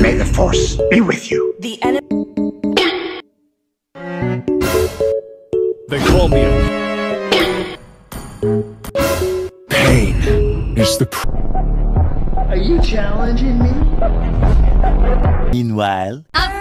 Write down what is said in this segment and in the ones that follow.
May the force be with you. The enemy. They call me a... Pain is the pr- Are you challenging me? Meanwhile, Not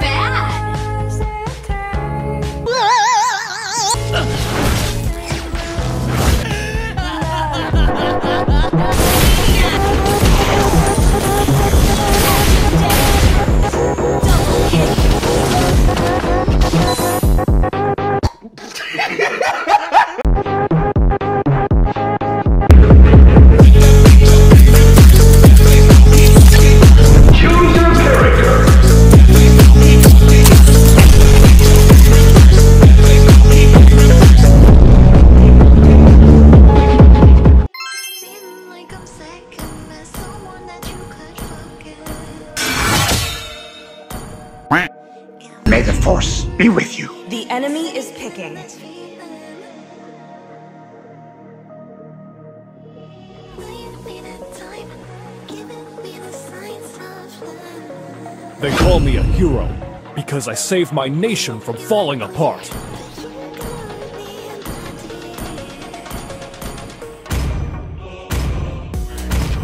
because I saved my nation from falling apart.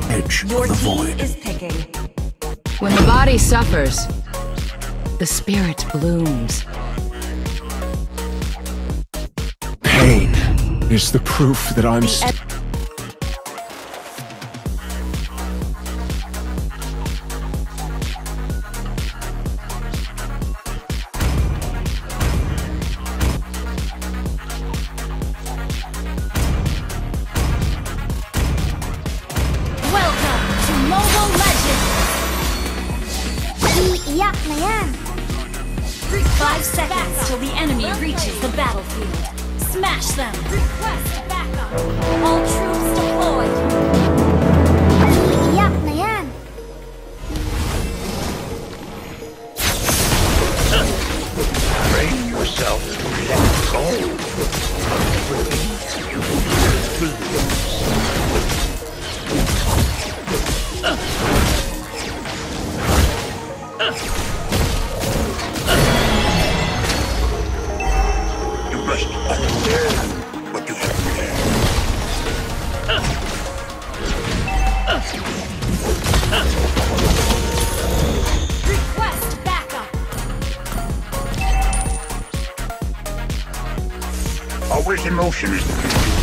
Edge Your of the void. is picking. When the body suffers, the spirit blooms. Pain is the proof that I'm st- Welcome enemy reaches the battlefield. Smash them! Request backup! All troops deployed! Always emotion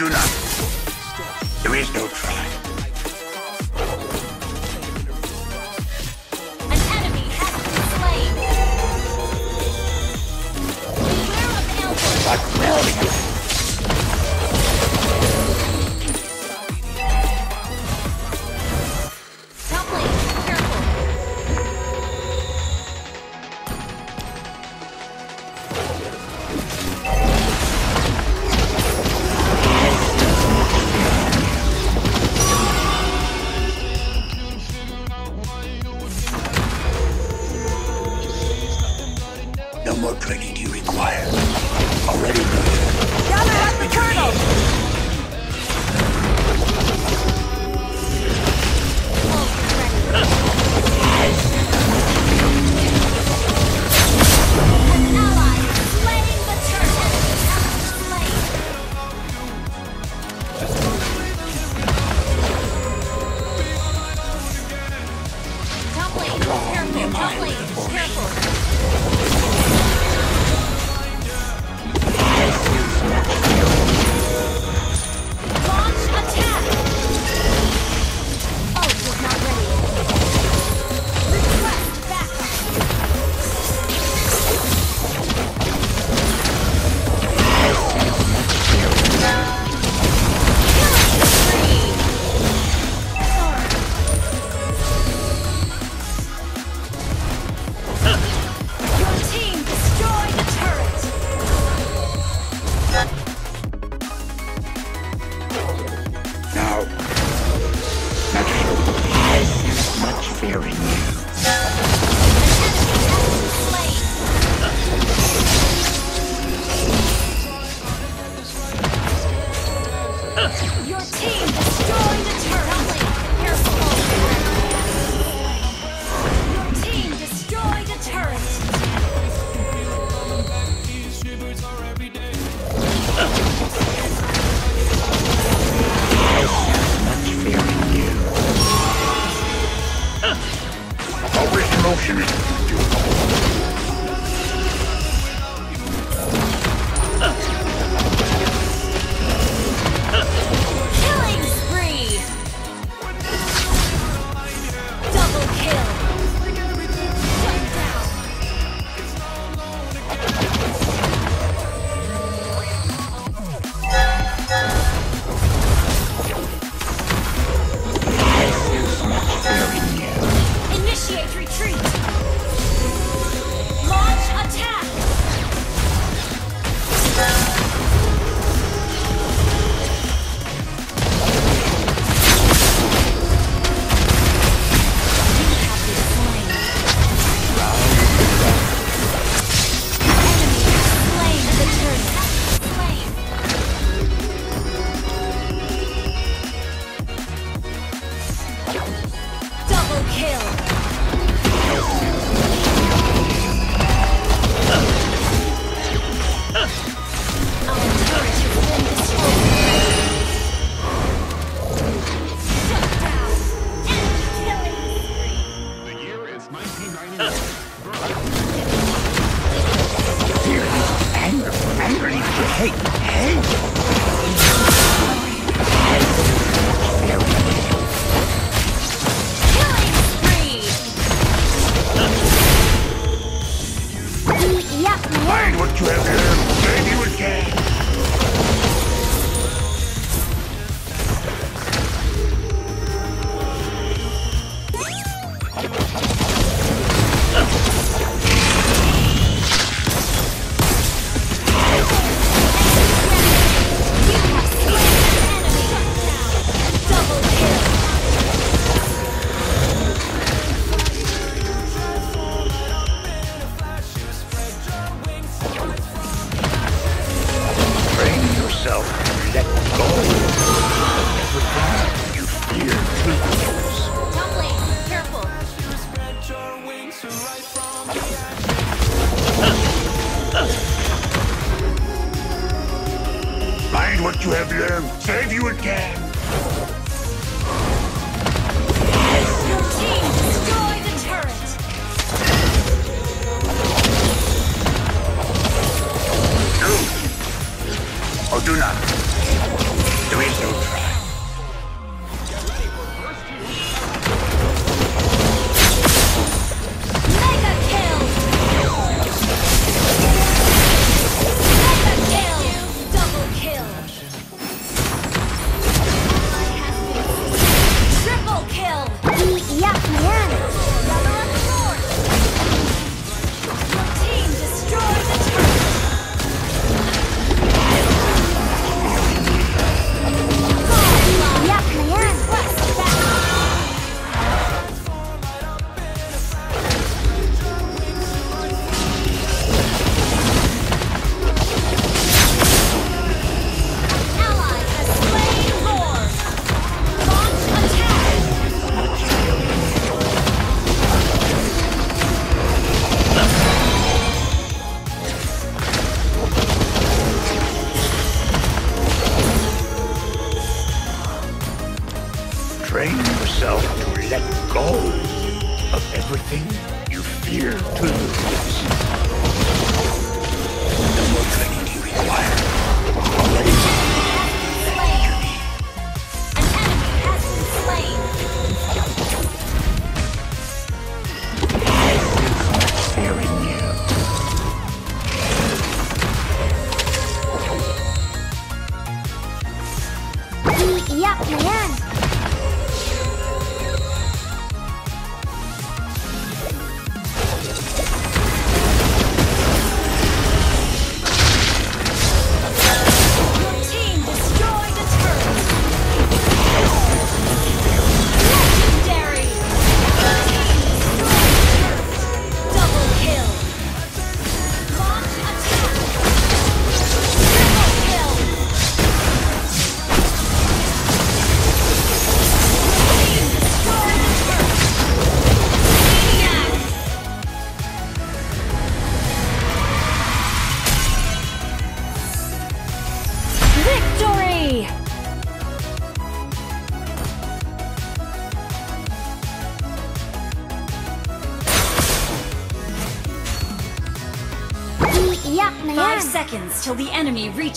do not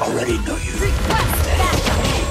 already know you.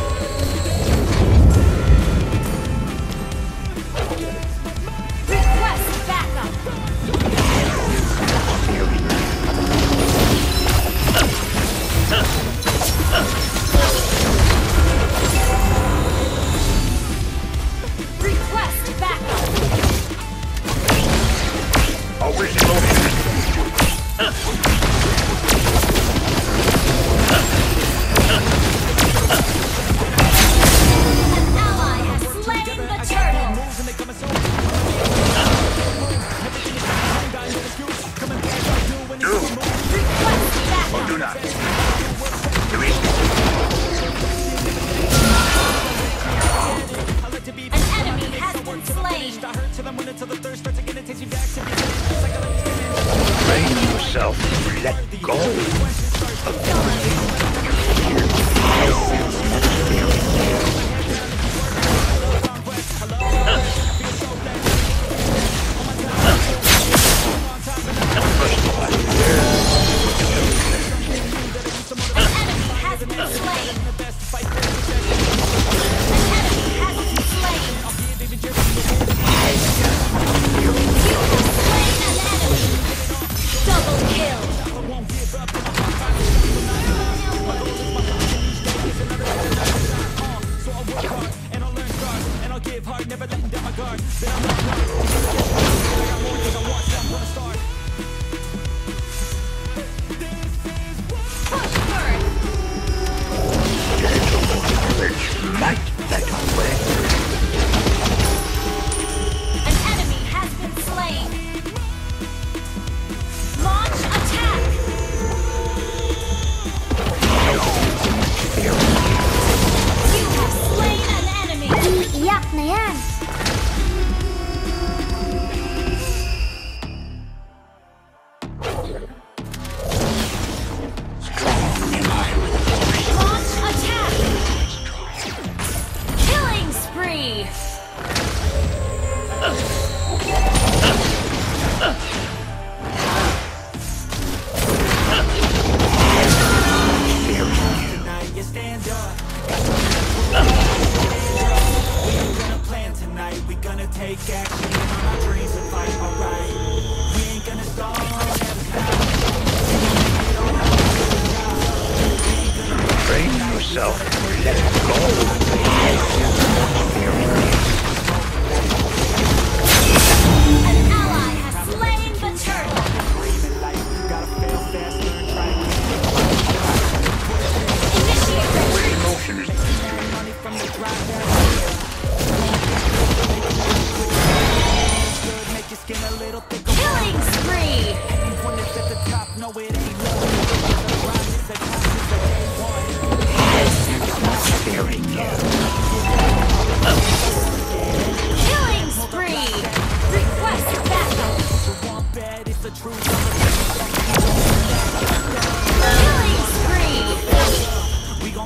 yourself. Let's go. Yes.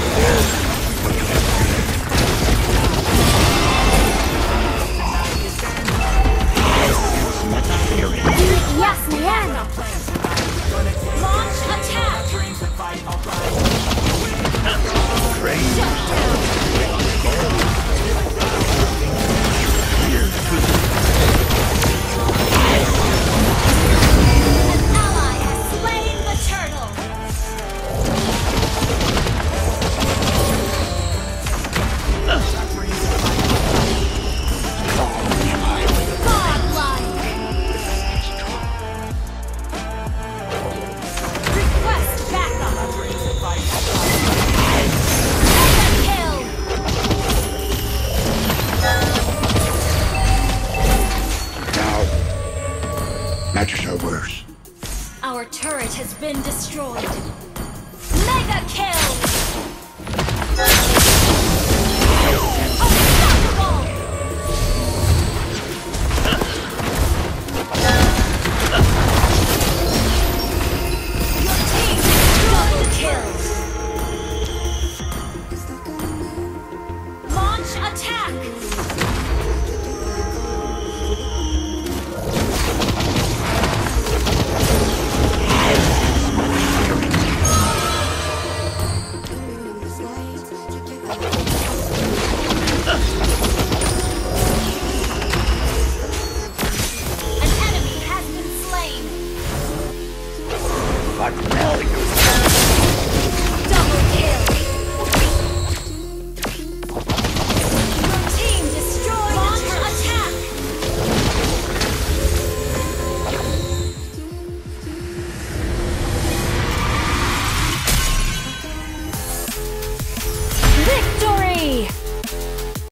Yeah. destroyed.